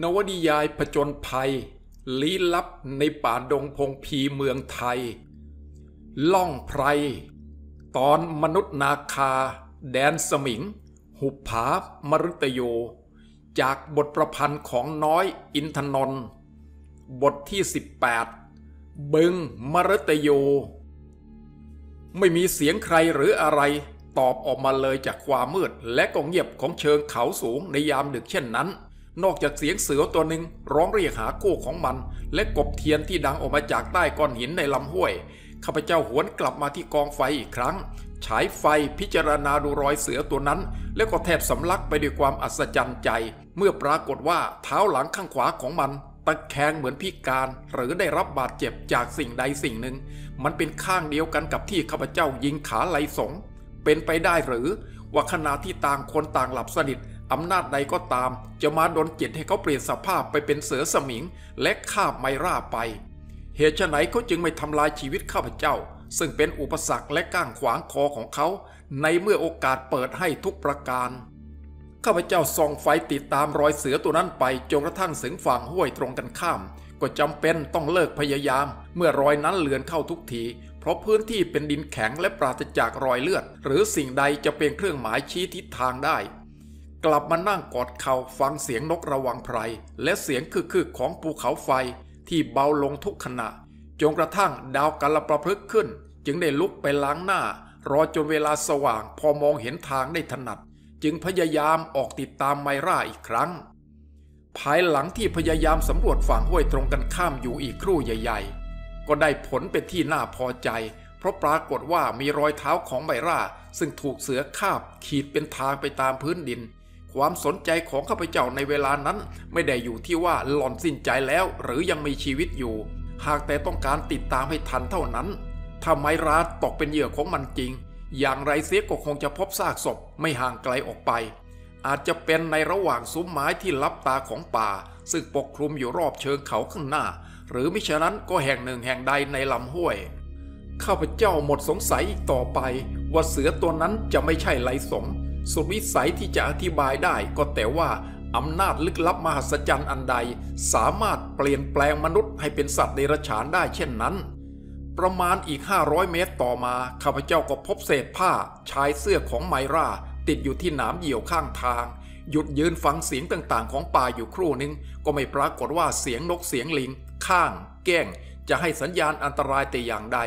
นวนิยายผจญภัย ลี้ลับในป่าดงพงพีเมืองไทย ล่องไพร ตอนมนุษย์นาคา แดนสมิง หุบผามรุตโย จากบทประพันธ์ของน้อยอินทนนท์บทที่ 18 บึงมรุตโย ไม่มีเสียงใครหรืออะไรตอบออกมาเลยจากความมืดและก็เงียบของเชิงเขาสูงในยามดึกเช่นนั้น นอกจากเสียงเสือตัวหนึ่งร้องเรียกหาคู่ของมัน และกบเทียนที่ดังออกมาจากใต้ก้อนหินในลำห้วย ข้าพเจ้าหวนกลับมาที่กองไฟอีกครั้ง ฉายไฟพิจารณาดูรอยเสือตัวนั้น แล้วก็แทบสำลักไปด้วยความอัศจรรย์ใจ เมื่อปรากฏว่าเท้าหลังข้างขวาของมันตะแคงเหมือนพิการหรือได้รับบาดเจ็บจากสิ่งใดสิ่งหนึ่ง มันเป็นข้างเดียวกันกับที่ข้าพเจ้ายิงขาไหลสง เป็นไปได้หรือว่าขณะที่ต่างคนต่างหลับสนิท อำนาจใดก็ตาม จะมาดนจิตให้เขาเปลี่ยนสภาพไปเป็นเสือสมิง และคาบไมราไป เหตุไฉนเขาจึงไม่ทำลายชีวิตข้าพเจ้า ซึ่งเป็นอุปสรรคและก้างขวางคอของเขา ในเมื่อโอกาสเปิดให้ทุกประการ ข้าพเจ้าส่องไฟติดตามรอยเสือตัวนั้นไปจนกระทั่งถึงฝั่งห้วยตรงกันข้าม ก็จำเป็นต้องเลิกพยายาม เมื่อรอยนั้นเลือนเข้าทุกทีเพราะพื้นที่เป็นดินแข็งและปราศจากรอยเลือด หรือสิ่งใดจะเป็นเครื่องหมายชี้ทิศทางได้ กลับมานั่งกอดเข่าฟังเสียงนกระวังไพร และเสียงคึกๆของภูเขาไฟที่เบาลงทุกขณะ จนกระทั่งดาวกัลประพฤกขึ้น จึงได้ลุกไปล้างหน้า รอจนเวลาสว่างพอมองเห็นทางได้ถนัด จึงพยายามออกติดตามไมร่าอีกครั้ง ภายหลังที่พยายามสำรวจฝั่งห้วยตรงกันข้ามอยู่อีกครู่ใหญ่ ๆ ก็ได้ผลเป็นที่น่าพอใจ เพราะปรากฏว่ามีรอยเท้าของไมร่าซึ่งถูกเสือคาบขีดเป็นทางไปตามพื้นดิน ความสนใจของข้าพเจ้าในเวลานั้น ไม่ได้อยู่ที่ว่าหล่อนสิ้นใจแล้วหรือยังมีชีวิตอยู่ หากแต่ต้องการติดตามให้ทันเท่านั้นถ้าไมราตกเป็นเหยื่อของมันจริง อย่างไรเสียก็คงจะพบซากศพไม่ห่างไกลออกไป อาจจะเป็นในระหว่างซุ้มไม้ที่ลับตาของป่า ซึ่งปกคลุมอยู่รอบเชิงเขาข้างหน้า หรือมิฉะนั้นก็แห่งหนึ่งแห่งใดในลำห้วยข้าพเจ้าหมดสงสัยอีกต่อไป ว่าเสือตัวนั้นจะไม่ใช่ไลสง สุดวิสัยที่จะอธิบายได้ก็แต่ว่าอำนาจลึกลับมหัศจรรย์อันใด สามารถเปลี่ยนแปลงมนุษย์ให้เป็นสัตว์เดรัจฉานได้เช่นนั้น ประมาณอีก 500 เมตรต่อมาข้าพเจ้าก็พบเศษผ้าชายเสื้อของไมราติดอยู่ที่หนามเหี่ยวข้างทาง หยุดยืนฟังเสียงต่างๆ ของป่าอยู่ครู่หนึ่งก็ไม่ปรากฏว่าเสียงนกเสียงลิง ข้าง แก้ง จะให้สัญญาณอันตรายแต่อย่างใด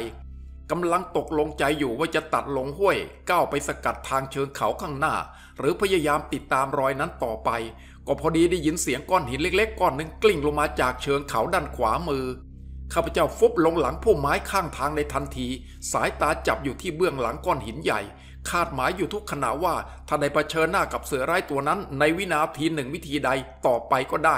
กำลังตกลงใจอยู่ว่าจะตัดลงห้วย ก้าวไปสกัดทางเชิงเขาข้างหน้า หรือพยายามติดตามรอยนั้นต่อไป ก็พอดีได้ยินเสียงก้อนหินเล็กๆ ก้อนหนึ่งกลิ้งลงมาจากเชิงเขาด้านขวามือ ข้าพเจ้าฟุบลงหลังพุ่มไม้ข้างทางในทันที สายตาจับอยู่ที่เบื้องหลังก้อนหินใหญ่ คาดหมายอยู่ทุกขณะว่าถ้าได้เผชิญหน้ากับเสือร้ายตัวนั้น ในวินาทีหนึ่งวิธีใดต่อไปก็ได้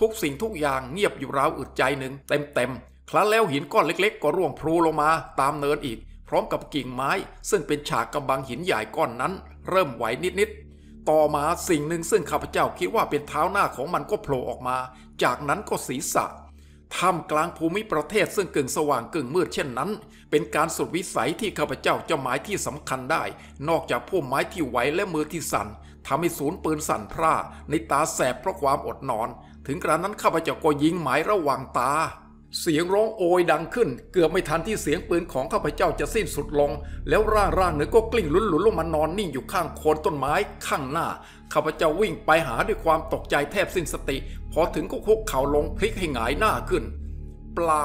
ทุกสิ่งทุกอย่างเงียบอยู่ราวอึดใจหนึ่งเต็มๆ ครั้นแล้วหินก้อนเล็กๆ ก็ร่วงพลูลงมาตามเนินอีก พร้อมกับกิ่งไม้ ซึ่งเป็นฉากกำบังหินใหญ่ก้อนนั้น เริ่มไหวนิดๆ ต่อมาสิ่งหนึ่งซึ่งข้าพเจ้าคิดว่าเป็นเท้าหน้าของมันก็โผล่ออกมา จากนั้นก็ศีรษะท่ามกลางภูมิประเทศซึ่งกึ่งสว่างกึ่งมืดเช่นนั้น เป็นการสุดวิสัยที่ข้าพเจ้าจะหมายที่สำคัญได้ นอกจากพุ่มไม้ที่ไหวและมือที่สั่นทำให้ศูนย์ปืนสั่นพร่าในตาแสบเพราะความอดนอน ถึงกระนั้นข้าพเจ้าก็ยิงหมายระหว่างตา เสียงร้องโอยดังขึ้น เกือบไม่ทันที่เสียงปืนของข้าพเจ้าจะสิ้นสุดลง แล้วร่างร่างหนึ่งก็กลิ้งลุ้นหลุนลงมานอนนิ่งอยู่ข้างโคนต้นไม้ข้างหน้าข้าพเจ้าวิ่งไปหาด้วยความตกใจแทบสิ้นสติ พอถึงก็คุกเข่าลงพลิกให้หงายหน้าขึ้น เปล่า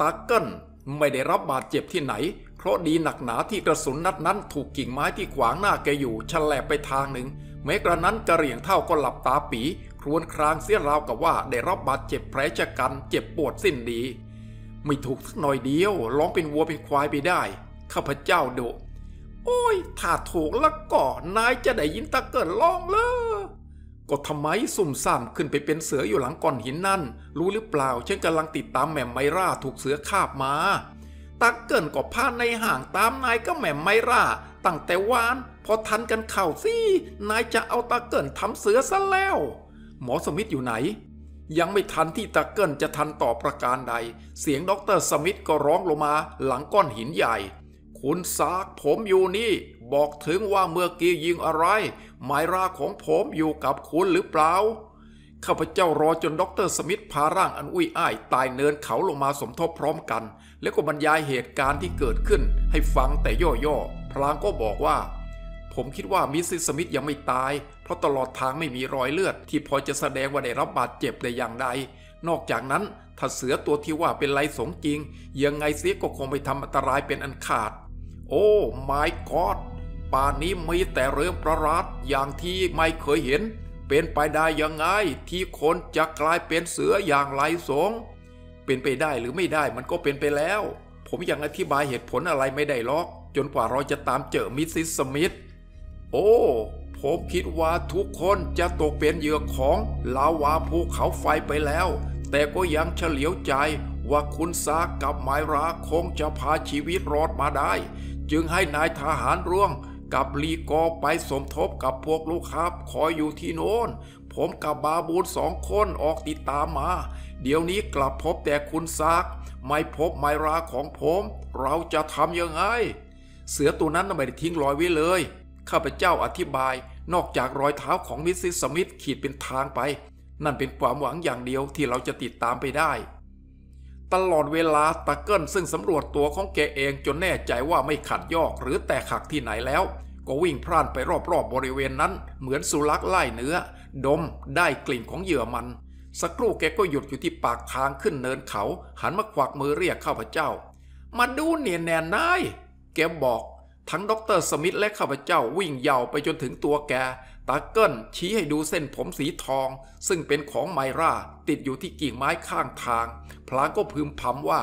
ตาเกิลไม่ได้รับบาดเจ็บที่ไหน เพราะดีหนักหนาที่กระสุนนัดนั้นถูกกิ่งไม้ที่ขวางหน้าแกอยู่ฉลบไปทางหนึ่ง แม้กระนั้นกระเหรี่ยงเท่าก็หลับตาปี ครวญครางเสียราวกับว่าได้รับบาดเจ็บแผลชะกันเจ็บปวดสิ้นดี ไม่ถูกสักหน่อยเดียวร้องเป็นวัวเป็นควายไปได้ ข้าพเจ้าดุโอ้ย ถ้าถูกแล้วก็นายจะได้ยินตาเกิ้นร้องเลยก็ทำไมซุ่มซ่ามขึ้นไปเป็นเสืออยู่หลังก้อนหินนั่น รู้หรือเปล่าฉันกำลังติดตามแหม่มไมร่าถูกเสือคาบมา ตาเกิ้นก็พานายห้างตามนายก็แหม่มไมร่าตั้งแต่วาน พอทันกันเข้าสินายจะเอาตาเกิ้นทำเสือซะแล้ว หมอสมิธอยู่ไหน ยังไม่ทันที่ตาเกิ้นจะทันต่อประการใด เสียงด็อกเตอร์สมิธก็ร้องลงมาหลังก้อนหินใหญ่ คุณศักดิ์ผมอยู่นี่ บอกถึงว่าเมื่อกี้ยิงอะไร ไมร่าของผมอยู่กับคุณหรือเปล่า ข้าพเจ้ารอจนด็อกเตอร์สมิธพาร่างอันอุ้ยอ้ายไต่เนินเขาลงมาสมทบพร้อมกัน แล้วก็บรรยายเหตุการณ์ที่เกิดขึ้น ให้ฟังแต่ย่อๆ พลางก็บอกว่า ผมคิดว่ามิสซิสสมิธยังไม่ตาย เพราะตลอดทางไม่มีรอยเลือด ที่พอจะแสดงว่าได้รับบาดเจ็บแต่อย่างใด นอกจากนั้นถ้าเสือตัวที่ว่าเป็นไรสงจริง ยังไงเสียก็คงไม่ทำอันตรายเป็นอันขาด โอ้ไม่กอดป่านนี้มีแต่เรื่องประหลาดอย่างที่ไม่เคยเห็น เป็นไปได้ยังไงที่คนจะกลายเป็นเสืออย่างไรสง เป็นไปได้หรือไม่ได้มันก็เป็นไปแล้ว ผมยังอธิบายเหตุผลอะไรไม่ได้หรอก จนกว่าเราจะตามเจอมิสซิสสมิธโอ้ผมคิดว่าทุกคนจะตกเป็นเหยื่อของลาวาภูเขาไฟไปแล้ว แต่ก็ยังเฉลียวใจว่าคุณซากกับไมราคงจะพาชีวิตรอดมาได้ จึงให้นายทหารร่วง กับลีกอไปสมทบกับพวกลูกครับคอยอยู่ที่โน้น ผมกับบาบูลสองคนออกติดตามมา เดี๋ยวนี้กลับพบแต่คุณซาก ไม่พบไมราของผม เราจะทำยังไง เสือตัวนั้นไม่ได้ทิ้งรอยไว้เลย ข้าพเจ้าอธิบาย นอกจากรอยเท้าของมิสซิสสมิธขีดเป็นทางไป นั่นเป็นความหวังอย่างเดียวที่เราจะติดตามไปได้ ตลอดเวลาตะเกิลซึ่งสำรวจตัวของแกเองจนแน่ใจว่าไม่ขัดยอกหรือแตกหักที่ไหนแล้ว ก็วิ่งพล่านไปรอบๆบบริเวณนั้น เหมือนสุนัขไล่เนื้อ ดมได้กลิ่นของเหยื่อมัน สักครู่แกก็หยุดอยู่ที่ปากทางขึ้นเนินเขา หันมาควักมือเรียกข้าพเจ้า มาดูเนียนแน่นายแกบอกทั้งดรสมิธและข้าพเจ้าวิ่งเหย่าไปจนถึงตัวแก ตาเกิลชี้ให้ดูเส้นผมสีทอง ซึ่งเป็นของไมราติดอยู่ที่กิ่งไม้ข้างทาง พลางก็พึมพำว่า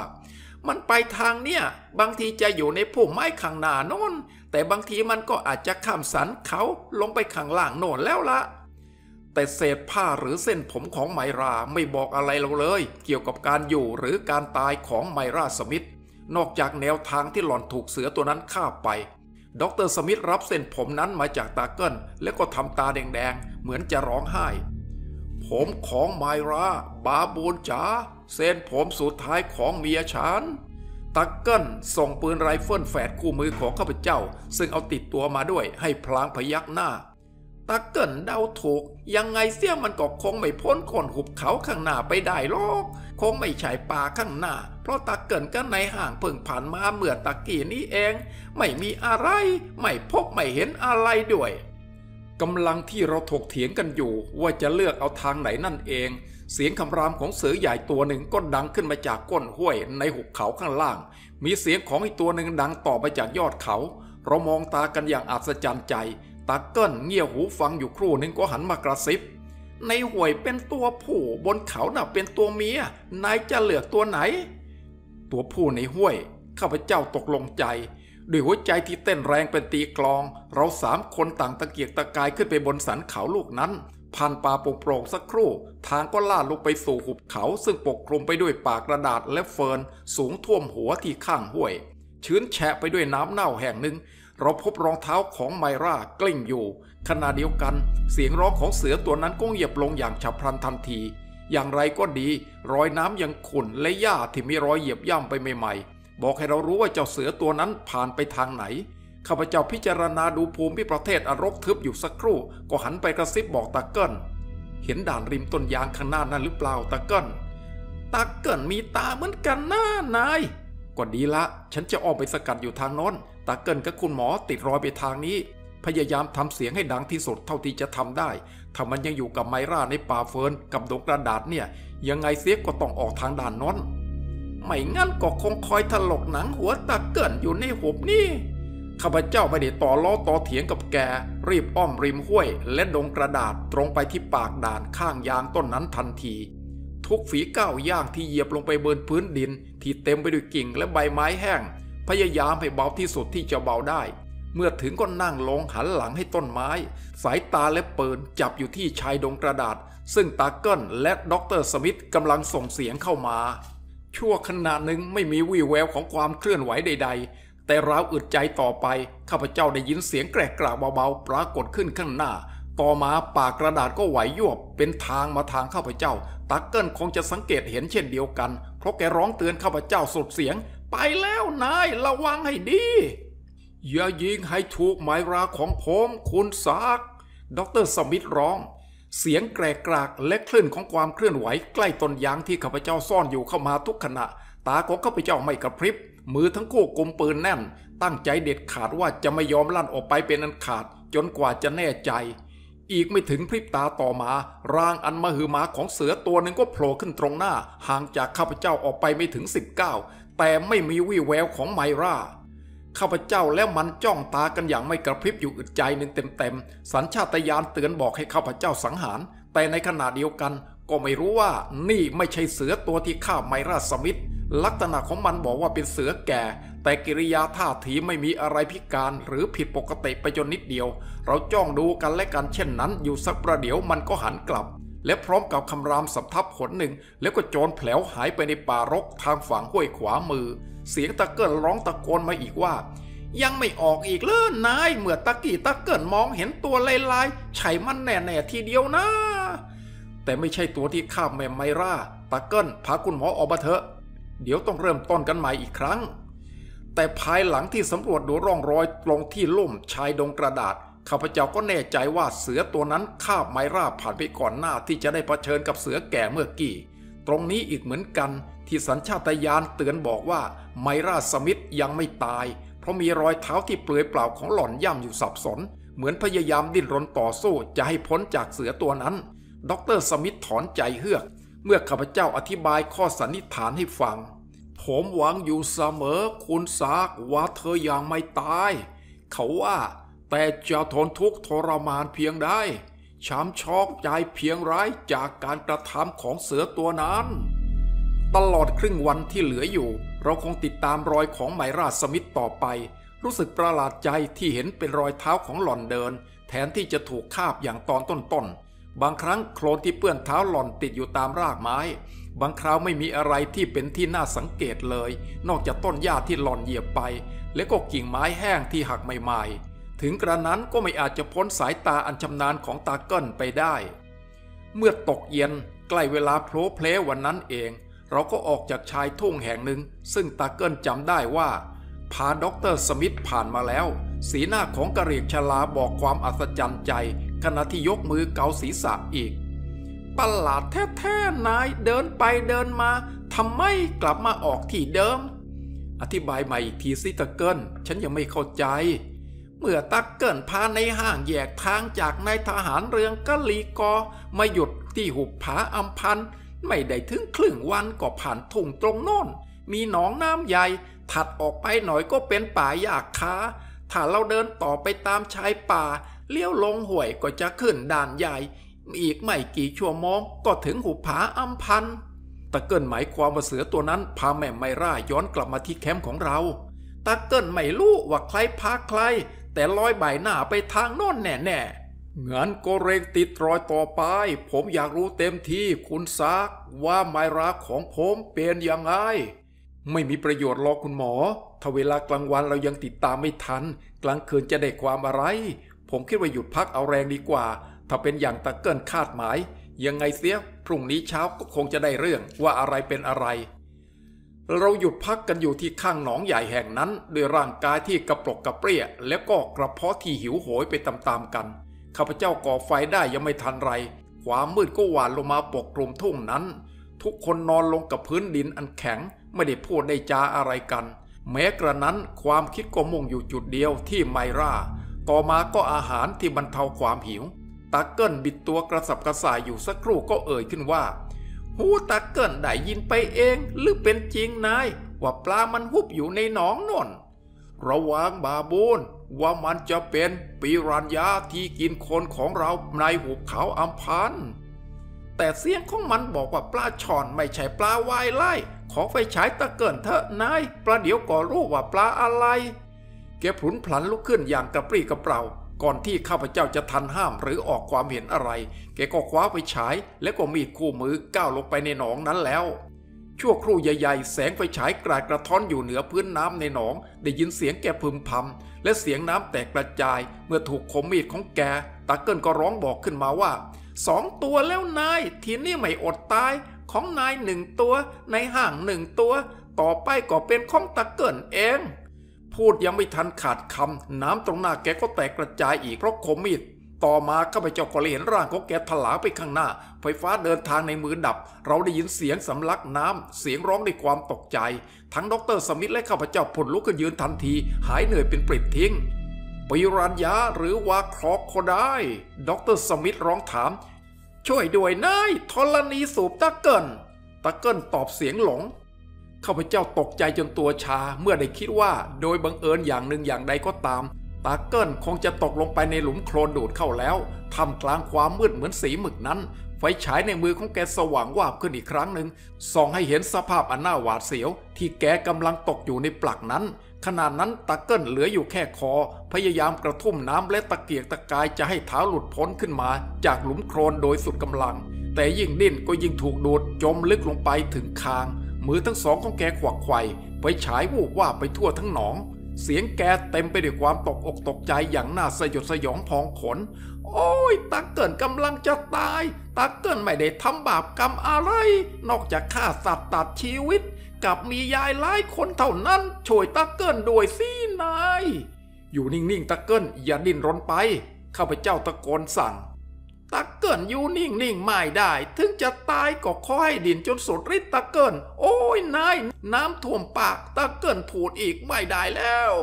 มันไปทางเนี่ย บางทีจะอยู่ในพุ่มไม้ข้างหน้าโน้น แต่บางทีมันก็อาจจะข้ามสันเขาลงไปข้างล่างโน่นแล้วละแต่เศษผ้าหรือเส้นผมของไมราไม่บอกอะไรเราเลย เกี่ยวกับการอยู่หรือการตายของไมราสมิธนอกจากแนวทางที่หล่อนถูกเสือตัวนั้นฆ่าไป ดรสมิธรับเส้นผมนั้นมาจากตาเกิลและก็ทำตาแดงๆ เหมือนจะร้องไห้ ผมของไมราบาบูนจ๋าเส้นผมสุดท้ายของเมียฉันตาเกิลส่งปืนไรเฟิลแฝดคู่มือของข้าพเจ้า ซึ่งเอาติดตัวมาด้วยให้พลางพยักหน้า ตาเกิลเดาถูก ยังไงเสียมันก็คงไม่พ้นคนหุบเขาข้างหน้าไปได้หรอก คงไม่ใช่ป่าข้างหน้า เพราะตักเกิลก็ในห่างเพิ่งผ่านมาเมื่อตะกี้นี้เอง ไม่มีอะไร ไม่พบไม่เห็นอะไรด้วยกำลังที่เราถกเถียงกันอยู่ว่าจะเลือกเอาทางไหนนั่นเอง เสียงคำรามของเสือใหญ่ตัวหนึ่งก็ดังขึ้นมาจากก้นห้วยในหุบเขาข้างล่าง มีเสียงของอีกตัวหนึ่งดังต่อไปจากยอดเขา เรามองตากันอย่างอัศจรรย์ใจ ตาเกิ้ลเงี่ยหูฟังอยู่ครู่หนึ่งก็หันมากระซิบ ในห้วยเป็นตัวผู้บนเขาน่ะเป็นตัวเมีย นายจะเลือกตัวไหน ตัวผู้ในห้วย ข้าพเจ้าตกลงใจ ด้วยหัวใจที่เต้นแรงเป็นตีกลอง เราสามคนต่างตะเกียกตะกายขึ้นไปบนสันเขาลูกนั้นผ่านป่าโปร่งๆสักครู่ ทางก็ลาดลงไปสู่หุบเขา ซึ่งปกคลุมไปด้วยป่ากระดาษและเฟิร์น สูงท่วมหัวที่ข้างห้วย ชื้นแฉะไปด้วยน้ำเน่าแห่งหนึ่ง เราพบรองเท้าของไมรากลิ้งอยู่ ขณะเดียวกัน เสียงร้องของเสือตัวนั้นก็เงียบลงอย่างฉับพลันทันที อย่างไรก็ดี รอยน้ำยังขุ่นและหญ้าที่มีรอยเหยียบย่ำไปใหม่ๆ บอกให้เรารู้ว่าเจ้าเสือตัวนั้นผ่านไปทางไหนข้าพเจ้าพิจารณาดูภูมิประเทศอันรกทึบอยู่สักครู่ ก็หันไปกระซิบบอกตาเกิลเห็นด่านริมต้นยางข้างหน้านั่นหรือเปล่าตาเกิลตาเกิลมีตาเหมือนกันนะนายก็ดีละ ฉันจะออกไปสกัดอยู่ทางโน้น ตาเกิลกับคุณหมอติดรอยไปทางนี้ พยายามทำเสียงให้ดังที่สุดเท่าที่จะทำได้ ถ้ามันยังอยู่กับไมร่าในป่าเฟิร์นกับดงกระดาดเนี่ย ยังไงเสียก็ต้องออกทางด่านโน้น ไม่งั้นก็คงคอยถลกหนังหัวตาเกิลอยู่ในหุบนี่ข้าพเจ้าไม่ได้ต่อล้อต่อเถียงกับแก รีบอ้อมริมห้วย และดงกระดาดตรงไปที่ปากด่านข้างยางต้นนั้นทันที ทุกฝีก้าวย่างที่เหยียบลงไปบนพื้นดิน ที่เต็มไปด้วยกิ่งและใบไม้แห้ง พยายามให้เบาที่สุดที่จะเบาได้ เมื่อถึงก็นั่งลงหันหลังให้ต้นไม้ สายตาและปืนจับอยู่ที่ชายดงกระดาด ซึ่งตาเกิลและด็อกเตอร์สมิธกำลังส่งเสียงเข้ามา ชั่วขณะหนึ่งไม่มีวี่แววของความเคลื่อนไหวใด ๆ แต่ราวอึดใจต่อไป ข้าพเจ้าได้ยินเสียงแกรกกรากเบาๆปรากฏขึ้นข้างหน้าต่อมาป่ากระดาดก็ไหวยวบเป็นทางมาทางข้าพเจ้า ตาเกิลคงจะสังเกตเห็นเช่นเดียวกัน เพราะแกร้องเตือนข้าพเจ้าสุดเสียง ไปแล้วนายระวังให้ดี อย่ายิงให้ถูกไมราของผมคุณศักดิ์ด็อกเตอร์สมิธร้อง เสียงแกรกรากและคลื่นของความเคลื่อนไหวใกล้ต้นยางที่ข้าพเจ้าซ่อนอยู่เข้ามาทุกขณะ ตาของข้าพเจ้าไม่กระพริบ มือทั้งคู่กุมปืนแน่น ตั้งใจเด็ดขาดว่าจะไม่ยอมลั่นออกไปเป็นอันขาด จนกว่าจะแน่ใจอีกไม่ถึงพริบตาต่อมา ร่างอันมหึมาของเสือตัวหนึ่งก็โผล่ขึ้นตรงหน้า ห่างจากข้าพเจ้าออกไปไม่ถึง 19 แต่ไม่มีวี่แววของไมราข้าพเจ้าและมันจ้องตากันอย่างไม่กระพริบอยู่อึดใจหนึ่งเต็มๆ สัญชาตญาณเตือนบอกให้ข้าพเจ้าสังหาร แต่ในขณะเดียวกันก็ไม่รู้ว่านี่ไม่ใช่เสือตัวที่ฆ่าไมราสมิธลักษณะของมันบอกว่าเป็นเสือแก่ แต่กิริยาท่าทีไม่มีอะไรพิการหรือผิดปกติไปจนนิดเดียว เราจ้องดูกันและกันเช่นนั้นอยู่สักประเดี๋ยวมันก็หันกลับ และพร้อมกับคำรามสับทับขนหนึ่ง แล้วก็โจรแผลวหายไปในป่ารกทางฝั่งห้วยขวามือ เสียงตะเกิลร้องตะโกนมาอีกว่า ยังไม่ออกอีกเลยนาย เมื่อตะกี้ตะเกินมองเห็นตัวลายๆใช่มันแน่ๆทีเดียวนะ แต่ไม่ใช่ตัวที่ข้าแม่ไมราตะเกิลพาคุณหมอออกมาเถอะเดี๋ยวต้องเริ่มต้นกันใหม่อีกครั้ง แต่ภายหลังที่สำรวจดูร่องรอยตรงที่ลุ่มชายดงกระดาษ ข้าพเจ้าก็แน่ใจว่าเสือตัวนั้นข้าไมราผ่านไปก่อนหน้าที่จะได้เผชิญกับเสือแก่เมื่อกี้ ตรงนี้อีกเหมือนกันที่สัญชาตญาณเตือนบอกว่าไมราสมิธยังไม่ตาย เพราะมีรอยเท้าที่เปลือยเปล่าของหล่อนย่ำอยู่สับสน เหมือนพยายามดิ้นรนต่อสู้จะให้พ้นจากเสือตัวนั้น ดรสมิธถอนใจเฮือก เมื่อข้าพเจ้าอธิบายข้อสันนิษฐานให้ฟัง ผมหวังอยู่เสมอคุณซากว่าเธอยังไม่ตาย เขาว่า แต่จะทนทุกข์ทรมานเพียงได้ช้ำชอกใจเพียงไรจากการกระทำของเสือตัวนั้น ตลอดครึ่งวันที่เหลืออยู่ เราคงติดตามรอยของไมราสมิธต่อไป รู้สึกประหลาดใจที่เห็นเป็นรอยเท้าของหล่อนเดิน แทนที่จะถูกคาบอย่างตอนต้นๆ บางครั้งโคลนที่เปื้อนเท้าหล่อนติดอยู่ตามรากไม้ บางคราวไม่มีอะไรที่เป็นที่น่าสังเกตเลย นอกจากต้นหญ้าที่หล่อนเหยียบไป และก็กิ่งไม้แห้งที่หักใหม่ๆ ถึงกระนั้นก็ไม่อาจจะพ้นสายตาอันชำนาญของตาเกิลไปได้ เมื่อตกเย็นใกล้เวลาโผล่เพลวันนั้นเอง เราก็ออกจากชายทุ่งแห่งหนึ่ง ซึ่งตาเกิลจำได้ว่า พาด็อกเตอร์สมิธผ่านมาแล้ว สีหน้าของกะเหรี่ยงชราบอกความอัศจรรย์ใจ ขณะที่ยกมือเกาศีรษะอีกประหลาดแท้ๆนายเดินไปเดินมาทำไมกลับมาออกที่เดิม อธิบายใหม่อีกทีสิตาเกิลฉันยังไม่เข้าใจ เมื่อตาเกิลพานายห้างแยกทางจากนายทหารเรืองกะลีกอ มาหยุดที่หุบผาอัมพัน ไม่ได้ถึงครึ่งวันก็ผ่านทุ่งตรงโน้นมีหนองน้ำใหญ่ ถัดออกไปหน่อยก็เป็นป่าหญ้าคา ถ้าเราเดินต่อไปตามชายป่า เลี้ยวลงห้วยก็จะขึ้นด่านใหญ่ อีกไม่กี่ชั่วโมงก็ถึงหุบผาอัมพันตะเกิลหมายความว่าเสือตัวนั้นพาแม่ไมร่าย้อนกลับมาที่แคมป์ของเราตะเกิลไม่รู้ว่าใครพาใคร แต่ลอยใบหน้าไปทางโน้นแน่ๆงั้นก็เร่งติดรอยต่อไป ผมอยากรู้เต็มที่คุณซักว่าไมรักของผมเป็นยังไง ไม่มีประโยชน์หรอกคุณหมอ ถ้าเวลากลางวันเรายังติดตามไม่ทัน กลางคืนจะได้ความอะไร ผมคิดว่าหยุดพักเอาแรงดีกว่า ถ้าเป็นอย่างตะเกินคาดหมาย ยังไงเสียพรุ่งนี้เช้าก็คงจะได้เรื่องว่าอะไรเป็นอะไร เราหยุดพักกันอยู่ที่ข้างหนองใหญ่แห่งนั้นด้วยร่างกายที่กระปรกกระเปรี้ย แล้วก็กระเพาะที่หิวโหยไปตามๆกัน ข้าพเจ้าก่อไฟได้ยังไม่ทันไร ความมืดก็หวานลงมาปกคลุมทุ่งนั้น ทุกคนนอนลงกับพื้นดินอันแข็ง ไม่ได้พูดได้จาอะไรกัน แม้กระนั้นความคิดก็มุ่งอยู่จุดเดียวที่ไมราต่อมาก็อาหารที่บรรเทาความหิวตาเกิลบิดตัวกระสับกระส่ายอยู่สักครู่ก็เอ่ยขึ้นว่า หูตาเกิลได้ยินไปเอง หรือเป็นจริงนาย ว่าปลามันหุบอยู่ในหนองนนระวังบาบูนว่ามันจะเป็นปีรัญญาที่กินคนของเราในหุบเขาอัมพัน แต่เสียงของมันบอกว่าปลาช่อนไม่ใช่ปลาวายไล่ ขอไฟฉายตะเกินเถอะนายปลาเดี๋ยวก็รู้ว่าปลาอะไร แกผุนพลันลุกขึ้นอย่างกระปรี้กระเปร่า ก่อนที่ข้าพเจ้าจะทันห้ามหรือออกความเห็นอะไร แกก็คว้าไปฉาย แล้วก็มีดคู่มือก้าวลงไปในหนองนั้นแล้ว ชั่วครู่ใหญ่ๆ แสงไฟฉายกลายกระท้อนอยู่เหนือพื้นน้ำในหนอง ได้ยินเสียงแกพึมพำและเสียงน้ำแตกกระจาย เมื่อถูกคมมีดของแกตาเกิลก็ร้องบอกขึ้นมาว่าสองตัวแล้วนาย ทีนี้ไม่อดตาย ของนายหนึ่งตัว ในห้างหนึ่งตัว ต่อไปก็เป็นของตาเกิลเอง พูดยังไม่ทันขาดคำน้ำตรงหน้าแกก็แตกกระจายอีกเพราะคมมีดต่อมาข้าพเจ้าก็เลยเห็นร่างของแกถลาไปข้างหน้า ไฟฟ้าเดินทางในมือดับ เราได้ยินเสียงสำลักน้ำ เสียงร้องด้วยความตกใจ ทั้งดรสมิธและข้าพเจ้าผลุดลุกขึ้นยืนทันที หายเหนื่อยเป็นปลิดทิ้งปิรันย่าหรือว่า crocodile ดรสมิธร้องถาม ช่วยด้วยนายธรณีสูบตาเกิลตาเกิลตอบเสียงหลง ข้าพเจ้าตกใจจนตัวชาเมื่อได้คิดว่าโดยบังเอิญอย่างหนึ่งอย่างใดก็ตาม ตาเกิลคงจะตกลงไปในหลุมโคลนดูดเข้าแล้วทำกลางความมืดเหมือนสีหมึกนั้น ไฟฉายในมือของแกสว่างวาบขึ้นอีกครั้งหนึ่งส่องให้เห็นสภาพอันน่าหวาดเสียว ที่แกกำลังตกอยู่ในปลักนั้นขณะนั้นตาเกิลเหลืออยู่แค่คอ พยายามกระทุ่มน้ำและตะเกียกตะกายจะให้เท้าหลุดพ้นขึ้นมา จากหลุมโคลนโดยสุดกำลัง แต่ยิ่งดิ้นก็ยิ่งถูกดูดจมลึกลงไปถึงคาง มือทั้งสองของแกขวักไขว่ไฟฉายวูบว่าไปทั่วทั้งหนอง เสียงแกเต็มไปด้วยความตกอกตกใจอย่างน่าสยดสยองพองขน โอ้ยตาเกินกำลังจะตาย ตาเกินไม่ได้ทำบาปกรรมอะไร นอกจากฆ่าสัตว์ตัดชีวิต กับมียายหลายคนเท่านั้น ช่วยตาเกินด้วยสินาย อยู่นิ่งๆตาเกินอย่าดิ้นรนไป ข้าพเจ้าตะโกนสั่ง ตะเกินอยู่นิ่งๆไม่ได้ ถึงจะตายก็ขอให้ดินจนสุดฤทธิ์ตะเกิน โอ้ยนาย น้ำท่วมปากตะเกินพูดอีกไม่ได้แล้ว